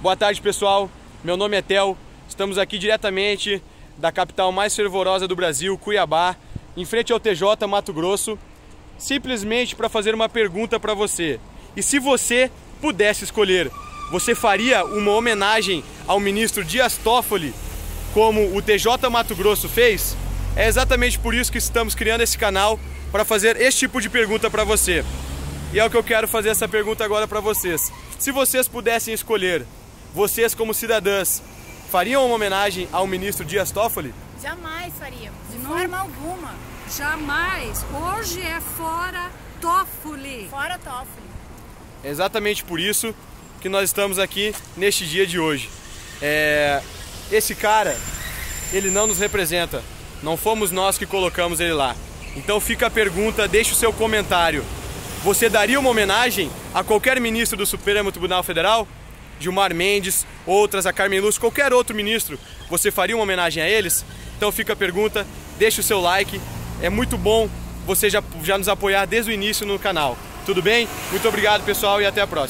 Boa tarde, pessoal. Meu nome é Tel. Estamos aqui diretamente da capital mais fervorosa do Brasil, Cuiabá, em frente ao TJ Mato Grosso, simplesmente para fazer uma pergunta para você. E se você pudesse escolher, você faria uma homenagem ao ministro Dias Toffoli, como o TJ Mato Grosso fez? É exatamente por isso que estamos criando esse canal para fazer esse tipo de pergunta para você. E é o que eu quero fazer essa pergunta agora para vocês. Se vocês pudessem escolher vocês como cidadãs fariam uma homenagem ao ministro Dias Toffoli? Jamais faríamos, de Não. forma alguma. Jamais. Hoje é fora Toffoli. Fora Toffoli. É exatamente por isso que nós estamos aqui neste dia de hoje. É, Esse cara, ele não nos representa. Não fomos nós que colocamos ele lá. Então fica a pergunta, deixe o seu comentário. Você daria uma homenagem a qualquer ministro do Supremo Tribunal Federal? Gilmar Mendes, outras, a Carmen Lúcia, qualquer outro ministro, você faria uma homenagem a eles? Então fica a pergunta, deixe o seu like. É muito bom você já, já nos apoiar desde o início no canal. Tudo bem? Muito obrigado, pessoal, e até a próxima.